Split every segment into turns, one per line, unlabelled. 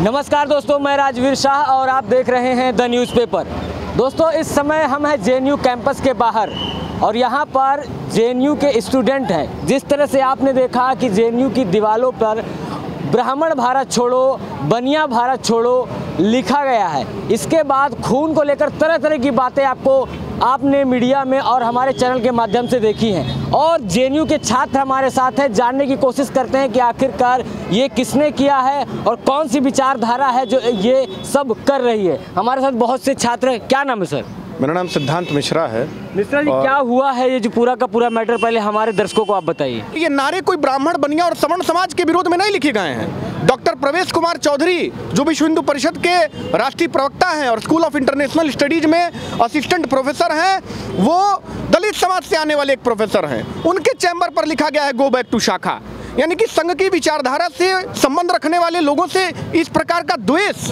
नमस्कार दोस्तों, मैं राजवीर शाह और आप देख रहे हैं द न्यूज़पेपर। दोस्तों, इस समय हम हैं जे कैंपस के बाहर और यहाँ पर जेएनयू के स्टूडेंट हैं। जिस तरह से आपने देखा कि जेएनयू की दीवारों पर ब्राह्मण भारत छोड़ो, बनिया भारत छोड़ो लिखा गया है। इसके बाद खून को लेकर तरह तरह की बातें आपको आपने मीडिया में और हमारे चैनल के माध्यम से देखी हैं। और जेएनयू के छात्र हमारे साथ हैं, जानने की कोशिश करते हैं कि आखिरकार ये किसने किया है और कौन सी विचारधारा है जो ये सब कर रही है। हमारे साथ बहुत से छात्र हैं। क्या नाम है, सर?
मेरा नाम सिद्धांत मिश्रा है।
मिश्रा जी
और-
क्या हुआ है ये जो पूरा का पूरा मैटर पहले हमारे दर्शकों को आप बताइए।
ये नारे कोई ब्राह्मण बनिया और सवर्ण समाज के विरोध में नहीं लिखे गए हैं। डॉक्टर प्रवेश कुमार चौधरी जो विश्व हिंदू परिषद के राष्ट्रीय प्रवक्ता हैं और स्कूल ऑफ़ इंटरनेशनल स्टडीज़ में असिस्टेंट प्रोफेसर हैं वो दलित समाज से आने वाले एक प्रोफेसर हैं। उनके चैम्बर पर लिखा गया है गो बैक टू शाखा। यानी कि संघ की विचारधारा से संबंध रखने वाले लोगों से इस प्रकार का द्वेष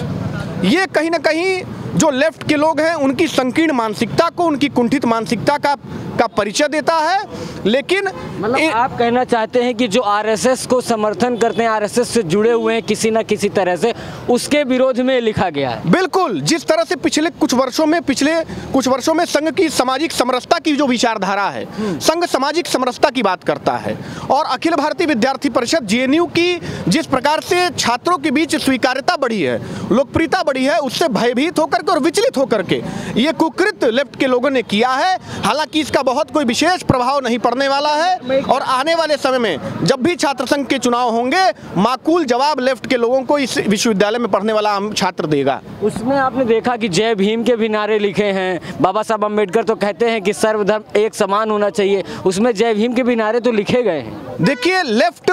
ये कहीं ना कहीं जो लेफ़्ट के लोग हैं उनकी संकीर्ण मानसिकता को उनकी कुंठित मानसिकता का का परिचय देता है लेकिन
मतलब
इ-
आप कहना चाहते हैं कि जो आरएसएस को समर्थन करते हैं आरएसएस से जुड़े हुए हैं किसी ना किसी तरह से उसके विरोध में लिखा गया है।
बिल्कुल जिस तरह से पिछले कुछ वर्षों में पिछले कुछ वर्षों में संघ की सामाजिक समरसता की जो विचारधारा है संघ सामाजिक समरसता की बात करता है और अखिल भारतीय विद्यार्थी परिषद जेएनयू की जिस प्रकार से छात्रों के बीच स्वीकार्यता बढ़ी है लोकप्रियता बढ़ी है उससे भयभीत होकर के और विचलित होकर के ये कुकृत लेफ़्ट के लोगों ने किया है। हालाँकि इसका बहुत कोई विशेष प्रभाव नहीं पड़ने वाला है। और आने वाले समय में जब भी छात्र संघ के चुनाव होंगे माकूल जवाब लेफ़्ट के लोगों को इस विश्वविद्यालय में पढ़ने वाला आम छात्र देगा।
उसमें आपने देखा कि जय भीम के भी नारे लिखे हैं। बाबा साहब अंबेडकर तो कहते हैं कि सर्वधर्म एक समान होना चाहिए। उसमें जय भीम के भी नारे तो लिखे गए हैं।
देखिए लेफ़्ट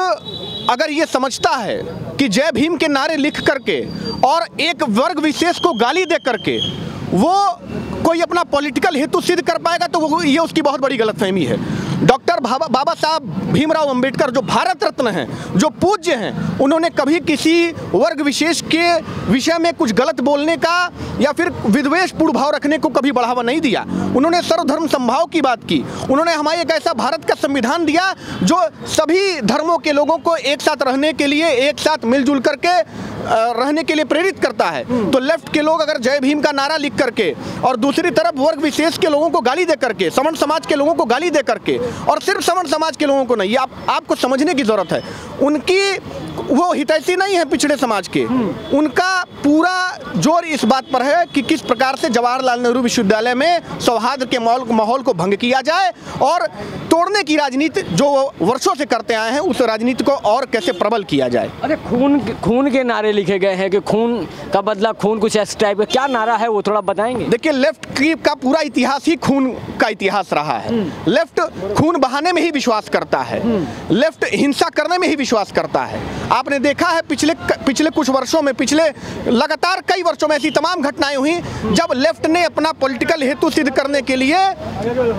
अगर ये समझता है कि जय भीम के नारे लिख करके और एक वर्ग विशेष को गाली दे करके वो कोई अपना पॉलिटिकल हेतु सिद्ध कर पाएगा तो वो ये उसकी बहुत बड़ी गलतफहमी है। डॉक्टर बाबा साहब भीमराव अंबेडकर जो भारत रत्न हैं जो पूज्य हैं उन्होंने कभी किसी वर्ग विशेष के विषय में कुछ गलत बोलने का या फिर विद्वेष पूर्ण भाव रखने को कभी बढ़ावा नहीं दिया। उन्होंने सर्वधर्म संभाव की बात की। उन्होंने हमारे एक ऐसा भारत का संविधान दिया जो सभी धर्मों के लोगों को एक साथ रहने के लिए एक साथ मिलजुल करके रहने के लिए प्रेरित करता है। तो लेफ़्ट के लोग अगर जय भीम का नारा लिख करके और दूसरी तरफ़ वर्ग विशेष के लोगों को गाली दे करके सवर्ण समाज के लोगों को गाली दे करके और सिर्फ़ सवर्ण समाज के लोगों को नहीं आप आपको समझने की ज़रूरत है। उनकी वो हितैषी नहीं है पिछड़े समाज के। उनका पूरा ज़ोर इस बात पर है कि किस प्रकार से जवाहरलाल नेहरू विश्वविद्यालय में सौहार्द के माहौल माहौल को भंग किया जाए और तोड़ने की राजनीति जो वर्षों से करते आए हैं उस राजनीति को और कैसे प्रबल किया जाए?
अरे खून खून के नारे लिखे गए हैं कि खून का बदला खून कुछ इस टाइप का। क्या नारा है वो थोड़ा बताएँगे?
देखिए लेफ़्ट की का पूरा इतिहास ही खून का इतिहास रहा है। लेफ़्ट खून बहाने में ही विश्वास करता है। लेफ़्ट हिंसा करने में ही विश्वास करता है। आपने देखा है पिछले पिछले कुछ वर्षों में पिछले लगातार कई वर्षों में ऐसी तमाम घटनाएँ हुई जब लेफ़्ट ने अपना पॉलिटिकल हेतु सिद्ध करने के लिए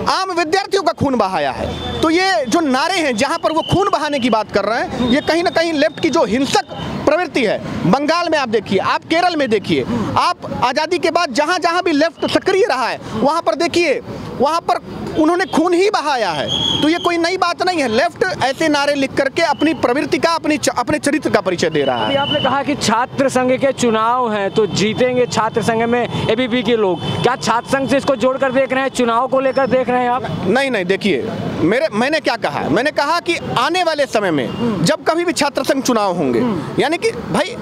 आम विद्यार्थियों का खून बहाया है। तो ये जो नारे हैं, जहाँ पर वो खून बहाने की बात कर रहे हैं, ये कहीं ना कहीं लेफ़्ट की जो हिंसक प्रवृत्ति है, बंगाल में आप देखिए, आप केरल में देखिए, आप आज़ादी के बाद जहाँ जहाँ भी लेफ़्ट सक्रिय रहा है, वहाँ पर देखिए वहाँ पर उन्होंने खून ही बहाया है। तो ये कोई नई बात नहीं है। लेफ़्ट ऐसे नारे लिख करके अपनी प्रवृत्ति का अपनी अपने चरित्र का परिचय दे रहा
अभी
है
आपने कहा कि छात्र संघ के चुनाव हैं तो जीतेंगे छात्र संघ में एबीपी के लोग। क्या छात्र संघ से इसको जोड़कर देख रहे हैं? चुनाव को लेकर देख रहे हैं आप?
नहीं नहीं देखिए मेरे मैंने क्या कहा? मैंने कहा कि आने वाले समय में जब कभी भी छात्र संघ चुनाव होंगे यानी कि भाई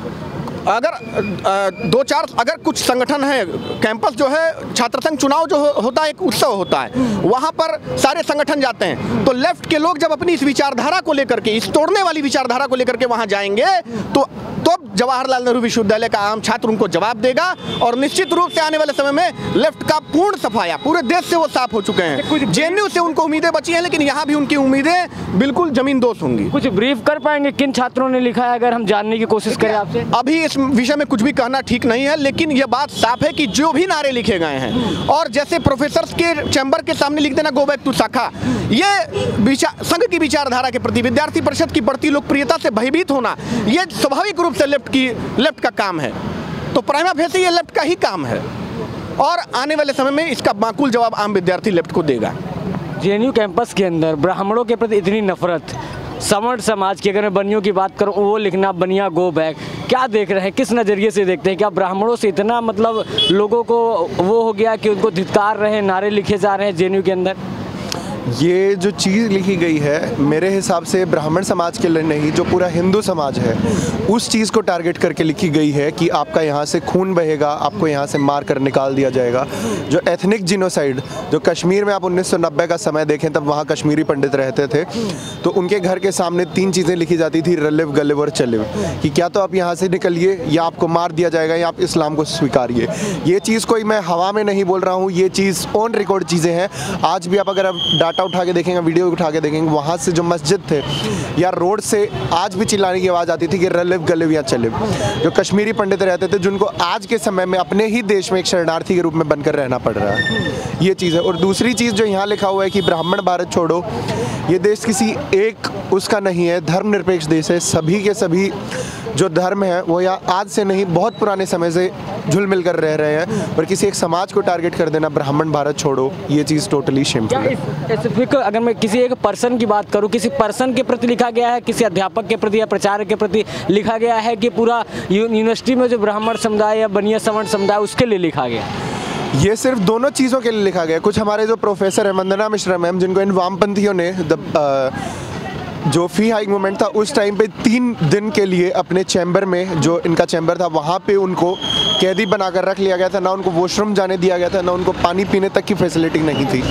अगर दो चार, अगर कुछ संगठन है, कैंपस जो है छात्र संघ चुनाव जो होता है, एक उत्सव होता है, वहाँ पर सारे संगठन जाते हैं तो लेफ़्ट के लोग जब अपनी इस विचारधारा को लेकर के, इस तोड़ने वाली विचारधारा को लेकर के वहाँ जाएँगे तो तो जवाहरलाल नेहरू विश्वविद्यालय का आम छात्र उनको जवाब देगा और निश्चित रूप से आने वाले समय में लेफ़्ट का पूर्ण सफाया पूरे देश से वो साफ़ हो चुके हैं। जेएनयू से उनको उम्मीदें बची हैं लेकिन यहाँ भी उनकी उम्मीदें बिल्कुल ज़मीन दोष होंगी।
कुछ ब्रीफ कर पाएँगे? किन छात्रों ने लिखा है अगर हम जानने की कोशिश करें आपसे?
अभी इस विषय में कुछ भी कहना ठीक नहीं है लेकिन यह बात साफ़ है कि जो भी नारे लिखे गए हैं और जैसे प्रोफेसर के चैम्बर के सामने लिख देना गो बैक टू शाखा ये संघ की विचारधारा के प्रति, विद्यार्थी परिषद की बढ़ती लोकप्रियता से भयभीत होना, ये स्वाभाविक रूप से लेफ़्ट की, लेफ़्ट का काम है। तो प्राइमा फेसी ये लेफ़्ट का ही काम है। और आने वाले समय में इसका माकूल जवाब आम विद्यार्थी लेफ़्ट को देगा।
जेएनयू कैंपस के अंदर ब्राह्मणों के प्रति इतनी नफरत समर्ण समाज की अगर मैं बनियों की बात करूँ, वो लिखना बनिया गो बैक क्या देख रहे हैं? किस नज़रिए से देखते हैं? क्या ब्राह्मणों से इतना मतलब लोगों को वो हो गया कि उनको धिक्कार रहे, नारे लिखे जा रहे हैं जेएनयू के अंदर?
ये जो चीज़ लिखी गई है, मेरे हिसाब से ब्राह्मण समाज के लिए नहीं, जो पूरा हिंदू समाज है, उस चीज़ को टारगेट करके लिखी गई है कि आपका यहाँ से खून बहेगा, आपको यहाँ से मार कर निकाल दिया जाएगा। जो एथनिक जिनोसाइड जो कश्मीर में आप 1990 का समय देखें, तब वहाँ कश्मीरी पंडित रहते थे। तो उनके घर के सामने तीन चीज़ें लिखी जाती थी, रलिव, गलिव और चलिव, कि क्या तो आप यहाँ से निकलिए, या आपको मार दिया जाएगा, या आप इस्लाम को स्वीकारिए। ये चीज़ कोई मैं हवा में नहीं बोल रहा हूँ, ये चीज़ ऑन रिकॉर्ड चीज़ें हैं। आज भी आप अगर आप डाटा उठा के देखेंगे, वीडियो उठा के देखेंगे। वहाँ से जो मस्जिद थे, या रोड से आज भी चिल्लाने की आवाज़ आती थी कि रलिव गलिव या चलिव जो कश्मीरी पंडित रहते थे, जिनको आज के समय में अपने ही देश में एक शरणार्थी के रूप में बनकर रहना पड़ रहा है। ये चीज़ है। और दूसरी चीज़ जो यहाँ लिखा हुआ है कि ब्राह्मण भारत छोड़ो, ये देश किसी एक, उसका नहीं है, धर्मनिरपेक्ष देश है। सभी के सभी जो धर्म है वो यहाँ आज से नहीं बहुत पुराने समय से झुल मिल कर रह रहे हैं। और किसी एक समाज को टारगेट कर देना ब्राह्मण भारत छोड़ो ये चीज़ टोटली शेमफुल है।
स्पेसिफिक अगर मैं किसी एक पर्सन की बात करूँ किसी पर्सन के प्रति लिखा गया है किसी अध्यापक के प्रति या प्रचारक के प्रति लिखा गया है कि पूरा यूनिवर्सिटी में जो ब्राह्मण समुदाय या बनिया सवर्ण समुदाय उसके लिए लिखा गया
ये सिर्फ़ दोनों चीज़ों के लिए लिखा गया कुछ हमारे जो प्रोफेसर है वंदना मिश्रा मैम जिनको इन वामपंथियों ने द, अ, जो फ़ी हाइक मूवमेंट था, उस टाइम पे तीन दिन के लिए अपने चैम्बर में जो इनका चैम्बर था, वहाँ पे उनको कैदी बनाकर रख लिया गया था। ना उनको वॉशरूम जाने दिया गया था, ना उनको पानी पीने तक की फैसिलिटी नहीं थी।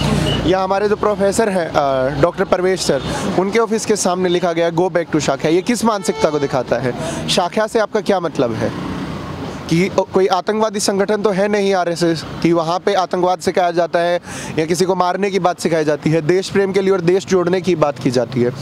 या हमारे जो प्रोफेसर हैं डॉक्टर परवेश सर, उनके ऑफ़िस के सामने लिखा गया गो बैक टू शाखा ये किस मानसिकता को दिखाता है? शाखा से आपका क्या मतलब है? कि कोई आतंकवादी संगठन तो है नहीं आरएसएस कि वहाँ पे आतंकवाद सिखाया जाता है, या किसी को मारने की बात सिखाई जाती है, देश प्रेम के लिए और देश जोड़ने की बात की जाती है।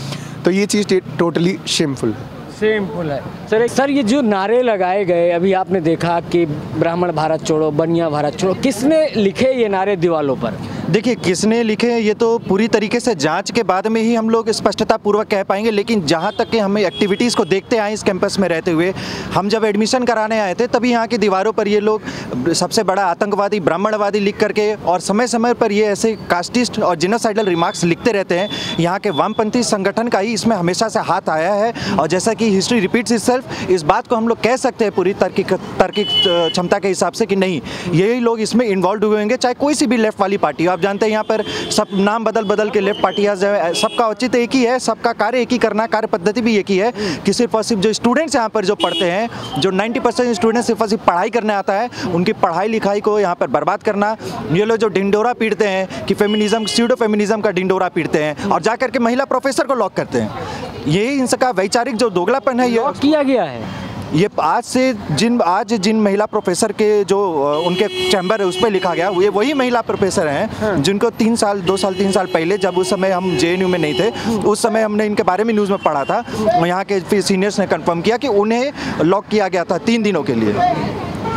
तो ये चीज़ टोटली शेमफुल है।
शेमफुल है। सर एक सर ये जो नारे लगाए गए, अभी आपने देखा कि ब्राह्मण भारत छोड़ो, बनिया भारत छोड़ो, किसने लिखे ये नारे दीवालों पर?
देखिए, किसने लिखे हैं, ये तो पूरी तरीके से जाँच के बाद में ही हम लोग स्पष्टता पूर्वक कह पाएँगे, लेकिन जहाँ तक कि हमें एक्टिविटीज़ को देखते आए इस कैंपस में रहते हुए, हम जब एडमिशन कराने आए थे, तभी यहाँ की दीवारों पर ये लोग सबसे बड़ा आतंकवादी, ब्राह्मणवादी लिख करके और समय समय पर ये ऐसे कास्टिस्ट और जिनोसाइडल रिमार्क्स लिखते रहते हैं। यहाँ के वामपंथी संगठन का ही इसमें हमेशा से हाथ आया है और जैसा कि हिस्ट्री रिपीट्स इटसेल्फ इस बात को हम लोग कह सकते हैं पूरी तर्किक, तार्किक क्षमता के हिसाब से कि नहीं, यही लोग इसमें इन्वॉल्व हुए होंगे, चाहे कोई सी भी लेफ़्ट वाली पार्टी हो। आप जानते हैं यहाँ पर सब नाम बदल बदल के लेफ़्ट पार्टियाँ जो है, सबका औचित्य एक ही है, सबका कार्य एक ही करना, कार्य पद्धति भी एक ही है। कि सिर्फ़ और सिर्फ़ जो स्टूडेंट्स यहाँ पर जो पढ़ते हैं, जो 90 परसेंट स्टूडेंट सिर्फ़ और सिर्फ़ पढ़ाई करने आता है, उनकी पढ़ाई लिखाई को यहाँ पर बर्बाद करना, ये लोग जो ढिंडोरा पीटते हैं कि फेमिनिज्म स्यूडो फेमिनिज्म का ढिंडोरा पीटते हैं और जा करके महिला प्रोफेसर को लॉक करते हैं। यही इनका वैचारिक जो दोगलापन है, ये
किया गया है।
ये आज से जिन आज जिन महिला प्रोफेसर के जो उनके चैम्बर है उस पर लिखा गया ये वही महिला प्रोफेसर हैं जिनको तीन साल दो साल तीन साल पहले जब उस समय हम जे में नहीं थे उस समय हमने इनके बारे में न्यूज़ में पढ़ा था। यहाँ के फिर सीनियर्स ने कन्फर्म किया कि उन्हें लॉक किया गया था तीन दिनों के लिए।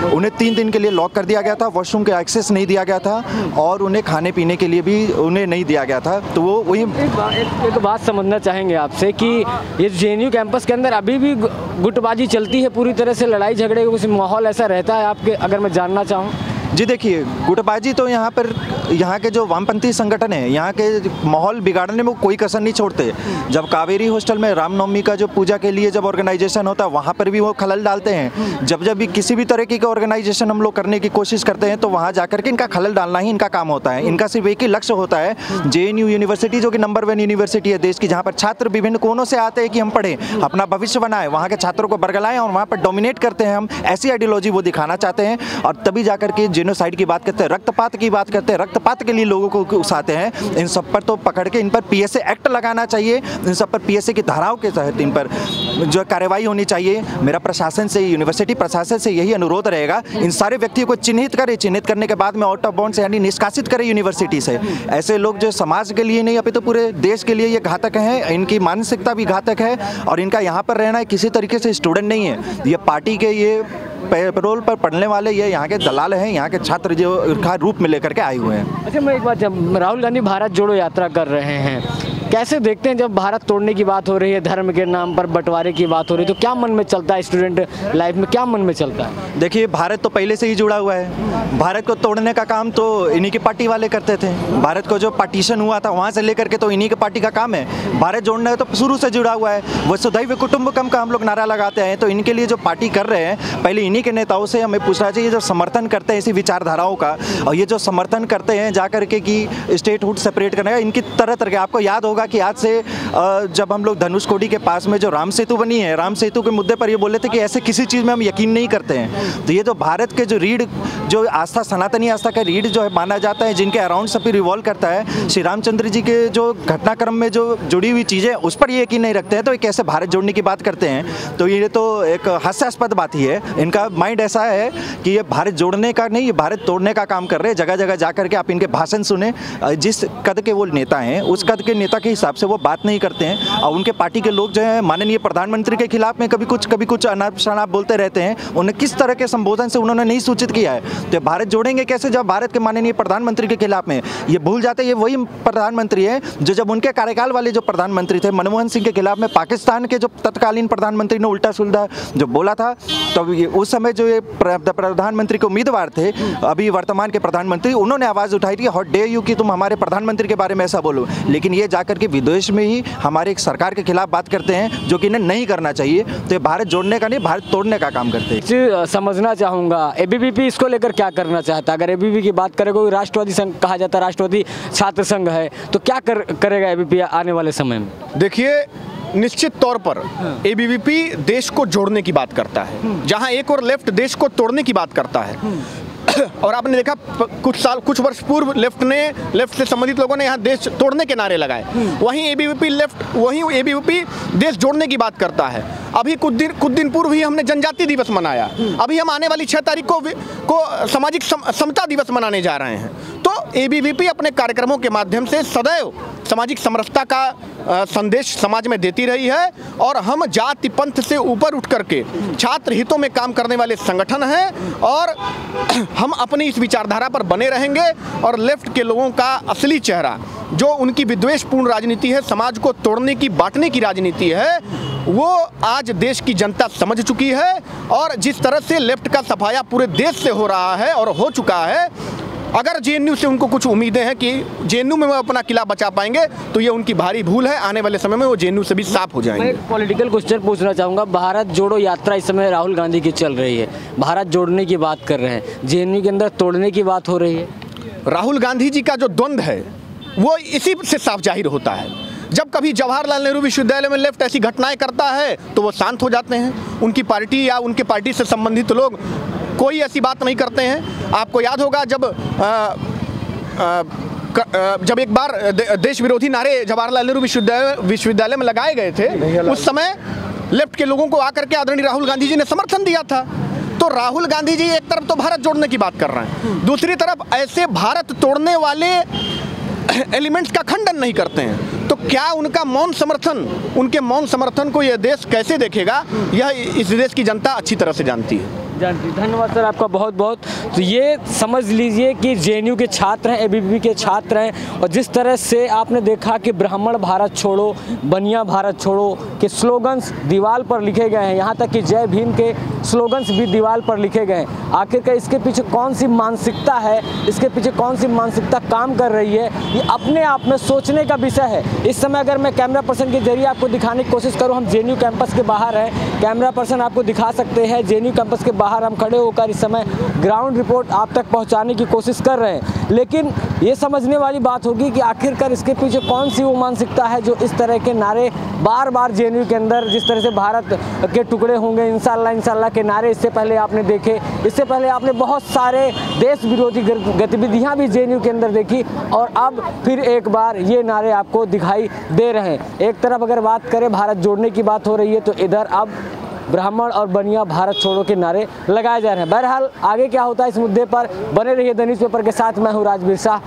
उन्हें तीन दिन के लिए लॉक कर दिया गया था वॉशरूम के एक्सेस नहीं दिया गया था और उन्हें खाने पीने के लिए भी उन्हें नहीं दिया गया था। तो वो वही
एक, बा, एक, एक बात समझना चाहेंगे आपसे कि ये जे कैंपस के अंदर अभी भी गुटबाजी चलती है पूरी तरह से लड़ाई झगड़े का माहौल ऐसा रहता है आपके अगर मैं जानना चाहूँ?
जी देखिए, गुटबाजी तो यहाँ पर, यहाँ के जो वामपंथी संगठन है, यहाँ के माहौल बिगाड़ने में कोई कसर नहीं छोड़ते। जब कावेरी हॉस्टल में रामनवमी का जो पूजा के लिए जब ऑर्गेनाइजेशन होता है, वहाँ पर भी वो खलल डालते हैं। जब जब भी किसी भी तरीके का ऑर्गेनाइजेशन हम लोग करने की कोशिश करते हैं तो वहाँ जाकर के इनका खलल डालना ही इनका काम होता है। इनका सिर्फ़ एक ही लक्ष्य होता है, जेएनयू यूनिवर्सिटी जो कि नंबर वन यूनिवर्सिटी है देश की, जहाँ पर छात्र विभिन्न कोनों से आते हैं कि हम पढ़ें, अपना भविष्य बनाएँ, वहाँ के छात्रों को बरगलाएँ और वहाँ पर डोमिनेट करते हैं हम। ऐसी आइडियोलॉजी वो दिखाना चाहते हैं और तभी जाकर के जेनोसाइड की बात करते हैं, रक्तपात की बात करते हैं, रक्तपात के लिए लोगों को उकसाते हैं। इन सब पर तो पकड़ के इन पर पीएसए एक्ट लगाना चाहिए। इन सब पर पीएसए की धाराओं के तहत इन पर जो कार्रवाई होनी चाहिए। मेरा प्रशासन से यूनिवर्सिटी प्रशासन से यही अनुरोध रहेगा। इन सारे व्यक्तियों को चिन्हित करे। चिन्हित करने के बाद में आउट ऑफ़ बाउंड यानी निष्कासित करें यूनिवर्सिटी से। ऐसे लोग जो समाज के लिए नहीं, अभी तो पूरे देश के लिए ये घातक हैं। इनकी मानसिकता भी घातक है और इनका यहाँ पर रहना किसी तरीके से स्टूडेंट नहीं है। ये पार्टी के ये पेरोल पर पढ़ने वाले ये यहाँ के दलाल हैं, यहाँ के छात्र जो रूप में लेकर के आए हुए हैं।
अच्छा मैं एक बात जब राहुल गांधी भारत जोड़ो यात्रा कर रहे हैं कैसे देखते हैं जब भारत तोड़ने की बात हो रही है, धर्म के नाम पर, बंटवारे की बात हो रही है तो क्या मन में चलता है स्टूडेंट लाइफ में? क्या मन में चलता है?
देखिए, भारत तो पहले से ही जुड़ा हुआ है। भारत को तोड़ने का काम तो इन्हीं की पार्टी वाले करते थे। भारत को जो पार्टीशन हुआ था, वहाँ से लेकर के तो इन्हीं की पार्टी का काम है। भारत जोड़ना तो शुरू से जुड़ा हुआ है। वसुधैव कुटुंबकम का हम लोग नारा लगाते हैं तो इनके लिए जो पार्टी कर रहे हैं, पहले इन्हीं के नेताओं से हमें पूछना चाहिए, जो समर्थन करते हैं इसी विचारधाराओं का। और ये जो समर्थन करते हैं जा करके कि स्टेट हुड सेपरेट करने का, इनकी तरह तरह के, आपको याद होगा कि आज से जब हम लोग धनुषकोडी के पास में जो राम सेतु बनी है, राम सेतु के मुद्दे पर ये बोले थे कि ऐसे किसी चीज़ में हम यकीन नहीं करते हैं। तो ये जो भारत के जो रीढ़, जो आस्था, सनातनी आस्था का रीढ़ जो है माना जाता है, जिनके अराउंड सभी रिवॉल्व करता है, श्री रामचंद्र जी के जो घटनाक्रम में जो जुड़ी हुई चीज़ें, उस पर ये यकीन नहीं रखते हैं। तो ये कैसे भारत जोड़ने की बात करते हैं? तो ये तो एक हास्यास्पद बात ही है। इनका माइंड ऐसा है कि ये भारत जोड़ने का नहीं, ये भारत तोड़ने का काम कर रहे हैं। जगह जगह जा करके आप इनके भाषण सुने। जिस कद के वो नेता हैं, उस कद के नेता के हिसाब से वो बात नहीं करते हैं। और उनके पार्टी के लोग जो है, माननीय प्रधानमंत्री के खिलाफ में कभी कुछ कभी कुछ अनाप शनाप बोलते रहते हैं। उन्हें किस तरह के संबोधन से उन्होंने नहीं सूचित किया है? तो भारत जोड़ेंगे कैसे जब भारत के माननीय प्रधानमंत्री के खिलाफ में? ये भूल जाते ये वही प्रधानमंत्री है जो जब उनके कार्यकाल वाले जो प्रधानमंत्री थे, मनमोहन सिंह के खिलाफ में पाकिस्तान के जो तत्कालीन प्रधानमंत्री ने उल्टा सुलटा जो बोला था तो उस समय जो ये प्रधानमंत्री के उम्मीदवार थे, अभी वर्तमान के प्रधानमंत्री, उन्होंने आवाज़ उठाई थी हॉट डे यू कि तुम हमारे प्रधानमंत्री के बारे में ऐसा बोलो? लेकिन ये जाकर के विदेश में ही हमारे एक सरकार के खिलाफ बात करते हैं जो कि इन्हें नहीं करना चाहिए। तो ये भारत जोड़ने का नहीं भारत तोड़ने का काम करते हैं।
समझना चाहूँगा। एबीवीपी इसको लेकर क्या करना चाहता है? अगर एबीवीपी की बात करें कोई राष्ट्रवादी संघ कहा जाता है राष्ट्रवादी छात्र संघ है तो क्या कर, करेगा एबीपी आने वाले समय में?
देखिए निश्चित तौर पर एबीवीपी देश को जोड़ने की बात करता है। जहाँ एक और लेफ़्ट देश को तोड़ने की बात करता है। और आपने देखा कुछ साल कुछ वर्ष पूर्व लेफ़्ट ने लेफ़्ट से संबंधित लोगों ने यहाँ देश तोड़ने के नारे लगाए। वहीं एबीवीपी लेफ़्ट वहीं एबीवीपी देश जोड़ने की बात करता है। अभी कुछ दिन कुछ दिन पूर्व ही हमने जनजाति दिवस मनाया। अभी हम आने वाली छह तारीख को को सामाजिक सम, समता दिवस मनाने जा रहे हैं। एबीवीपी अपने कार्यक्रमों के माध्यम से सदैव सामाजिक समरसता का संदेश समाज में देती रही है और हम जाति पंथ से ऊपर उठ करके छात्र हितों में काम करने वाले संगठन हैं और हम अपनी इस विचारधारा पर बने रहेंगे और लेफ़्ट के लोगों का असली चेहरा, जो उनकी विद्वेषपूर्ण राजनीति है, समाज को तोड़ने की, बांटने की राजनीति है, वो आज देश की जनता समझ चुकी है और जिस तरह से लेफ़्ट का सफाया पूरे देश से हो रहा है और हो चुका है अगर जेएनयू से उनको कुछ उम्मीदें हैं कि जेएनयू में वो अपना किला बचा पाएँगे तो ये उनकी भारी भूल है। आने वाले समय में वो जेएनयू से भी साफ़ हो जाएँगे।
एक पॉलिटिकल क्वेश्चन पूछना चाहूँगा। भारत जोड़ो यात्रा इस समय राहुल गांधी की चल रही है। भारत जोड़ने की बात कर रहे हैं। जेएनयू के अंदर तोड़ने की बात हो रही है।
राहुल गांधी जी का जो द्वंद्व है वो इसी से साफ़ ज़ाहिर होता है। जब कभी जवाहरलाल नेहरू विश्वविद्यालय में लेफ़्ट ऐसी घटनाएँ करता है तो वो शांत हो जाते हैं। उनकी पार्टी या उनके पार्टी से संबंधित लोग कोई ऐसी बात नहीं करते हैं। आपको याद होगा जब आ, आ, जब एक बार देश विरोधी नारे जवाहरलाल नेहरू विश्वविद्यालय विश्वविद्यालय में लगाए गए थे उस समय लेफ़्ट के लोगों को आकर के आदरणीय राहुल गांधी जी ने समर्थन दिया था। तो राहुल गांधी जी एक तरफ़ तो भारत जोड़ने की बात कर रहे हैं दूसरी तरफ़ ऐसे भारत तोड़ने वाले एलिमेंट्स का खंडन नहीं करते हैं। तो क्या उनका मौन समर्थन उनके मौन समर्थन को यह देश कैसे देखेगा यह इस देश की जनता अच्छी तरह से जानती है।
जानती धन्यवाद सर, आपका बहुत बहुत। तो ये समझ लीजिए कि जेएनयू के छात्र हैं, एबीवीपी के छात्र हैं, और जिस तरह से आपने देखा कि ब्राह्मण भारत छोड़ो, बनिया भारत छोड़ो, के स्लोगन्स दीवार पर लिखे गए हैं। यहाँ तक कि जय भीम के स्लोगन्स भी दीवार पर लिखे गए हैं। आखिरकार इसके पीछे कौन सी मानसिकता है, इसके पीछे कौन सी मानसिकता काम कर रही है, ये अपने आप में सोचने का विषय है। इस समय अगर मैं कैमरा पर्सन के ज़रिए आपको दिखाने की कोशिश करूँ, हम जेएनयू कैंपस के बाहर हैं कैमरा पर्सन आपको दिखा सकते हैं, जेएनयू कैंपस के बाहर हम खड़े होकर इस समय ग्राउंड रिपोर्ट आप तक पहुँचाने की कोशिश कर रहे हैं। लेकिन ये समझने वाली बात होगी कि आखिरकार इसके पीछे कौन सी वो मानसिकता है जो इस तरह के नारे बार बार जे के अंदर, जिस तरह से भारत के टुकड़े होंगे, इंशाल्लाह इंशाल्लाह के नारे इससे पहले आपने देखे। इससे पहले आपने बहुत सारे देश विरोधी गतिविधियाँ भी जेएनयू के अंदर देखी और अब फिर एक बार ये नारे आपको दिखाई दे रहे हैं। एक तरफ़ अगर बात करें भारत जोड़ने की बात हो रही है तो इधर अब ब्राह्मण और बनिया भारत छोड़ो के नारे लगाए जा रहे हैं। बहरहाल, आगे क्या होता है इस मुद्दे पर? बने रहिए द न्यूज़ पेपर के साथ। मैं हूँ राजवीर शाह।